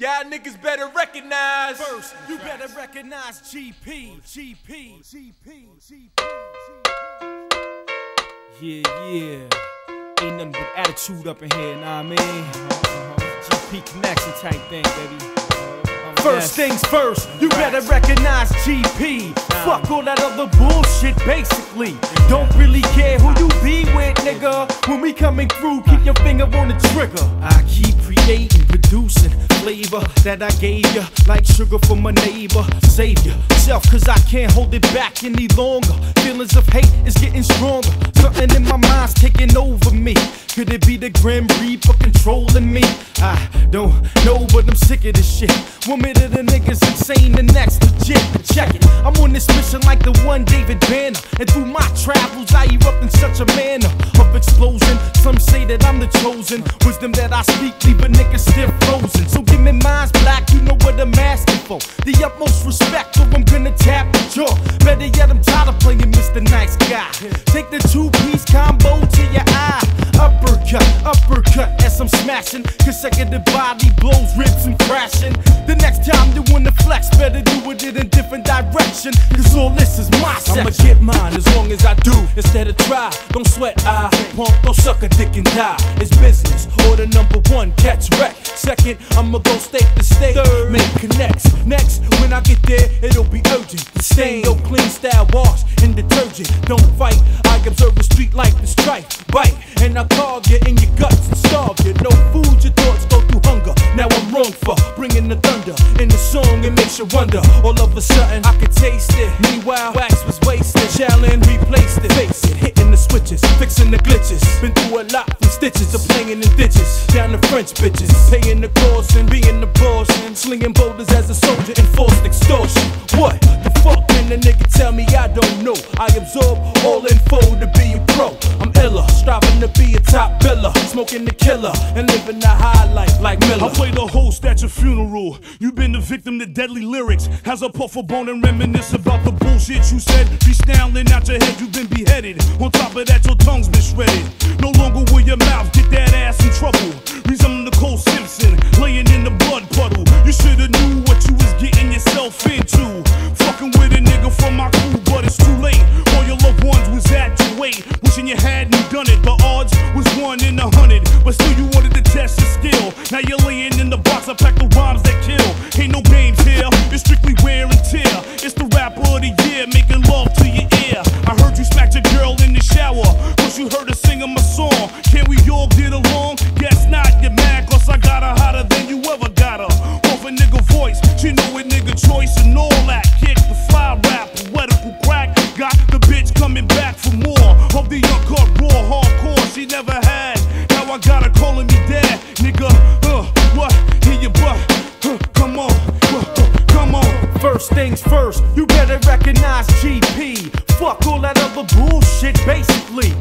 Y'all niggas better recognize. First, you better recognize GP, GP, GP, GP, Yeah, yeah. Ain't nothing but attitude up in here, nah, I mean. GP connection type thing, baby. Uh, first things first, you better recognize GP. Fuck all that other bullshit, basically. Don't really care who you be with, nigga. When we coming through, keep your finger on the trigger. I keep creating, producing flavor that I gave ya, like sugar from my neighbor. Save yourself, cause I can't hold it back any longer. Feelings of hate is getting stronger. Something in my mind's taking over me. Could it be the Grim Reaper controlling me? I don't know, but I'm sick of this shit. One minute the niggas insane, the next legit. Check it, I'm on this mission like the one David Banner. And through my travels, I erupt in such a manner explosion. Some say that I'm the chosen. Wisdom that I speak, leave a nigga still frozen. So give me minds black, you know what I'm asking for. The utmost respect, Take the two piece combo to your eye. Uppercut, uppercut as I'm smashing. Consecutive body blows, ribs and crashing. The next time you wanna flex, better do it in a different direction. Cause all this is my section. I'ma get mine as long as I do instead of try. Don't sweat, I pump, don't suck a dick and die. It's business. Order number one, catch wreck. Second, I'ma go state to state, Third. make connects. Next, when I get there, it'll be urgent. Stain, no clean style wash detergent. Don't fight, I observe the street life the strife. Bite, and I carve you in your guts and starve you. No food, your thoughts go through hunger. Now I'm wrong for bringing the thunder in the song. It makes you wonder. All of a sudden, I could taste it. Meanwhile, wax was wasted. Shallon replaced it. Face it, hitting the switches, fixing the glitches. Been through a lot from stitches to playing in ditches. Down to French bitches, paying the cost and being the boss. And slinging boulders as a soldier, enforced extortion. What the fuck can a nigga tell me I don't know? I absorb all info to be a pro. I'm iller, striving to be a top biller. Smoking the killer and living the high life like Miller. I play the host at your funeral. You've been the victim to deadly lyrics. Has a puff a bone and reminisce about the bullshit you said. Freestyling out your head, you've been beheaded. On top of that, your tongue's been shredded. No longer will your mouth get that ass in trouble. Resume the Simpson, Can we all get along? Guess not, you're mad cause I got her hotter than you ever got her. Off a nigga voice, she know it nigga choice and all that. Kick the fly rap, poetical crack. Got the bitch coming back for more of the uncut raw hardcore she never had. Now I got her calling me dad, nigga. Uh, what? In your butt? Uh, come on, come on. First things first, you better recognize GP. Fuck all that other bullshit, basically.